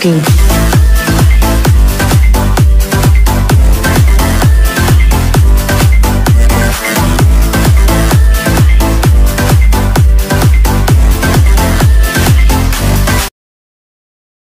asking.